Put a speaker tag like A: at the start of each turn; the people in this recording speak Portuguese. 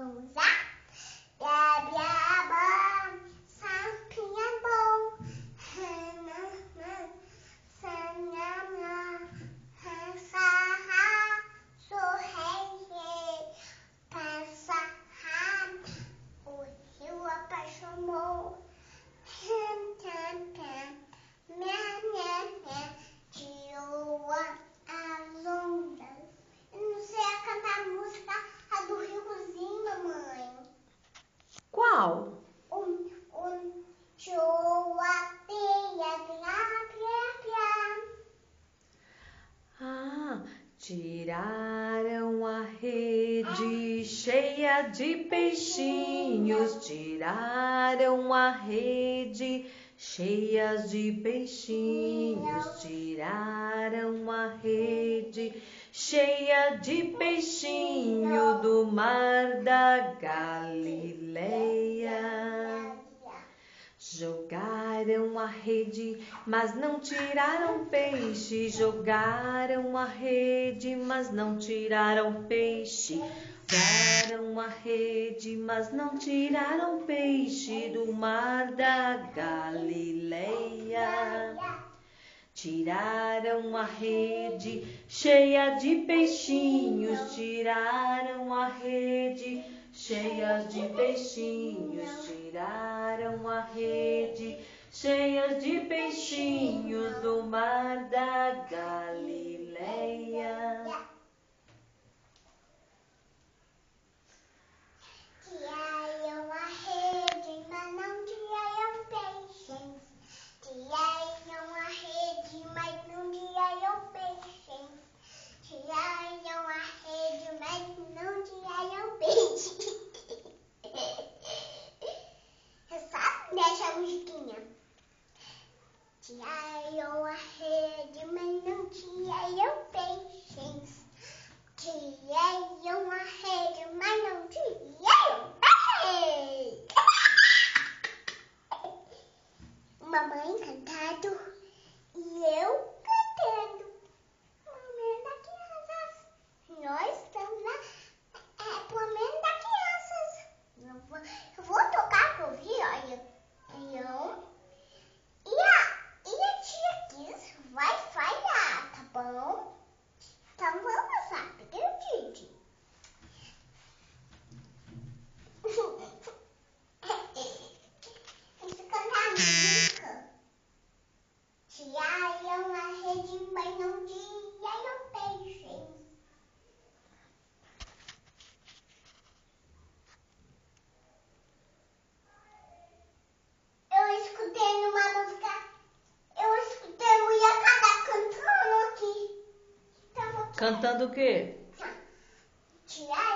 A: Vamos lá? Qual?
B: Um, um, choateia, pia, pia.
A: Ah, tiraram a rede cheia de peixinhos, tiraram a rede cheia de peixinhos, tiraram a rede cheia de peixinho do mar da Galileia. Jogaram a rede, mas não tiraram peixe. Jogaram a rede, mas não tiraram peixe. Jogaram a rede, mas não tiraram peixe do mar da Galileia. Tiraram a rede cheia de peixinhos, tiraram a rede cheia de peixinhos, tiraram a rede cheia de peixinhos do mar da Galileia.
B: Tiraram a rede, mas não tiraram peixes. Tiraram a rede, mas não tiraram peixes. Tiraram a rede, mas não tiraram peixe. Sabe dessa musiquinha? Tiraram a rede, mas não tiraram peixes. Tiraram a rede, mas não tiraram peixes. Mamãe cantando e eu cantar a música. Tiraram a rede, mas não tiraram peixes.
A: Cantando o quê?
B: Tiraram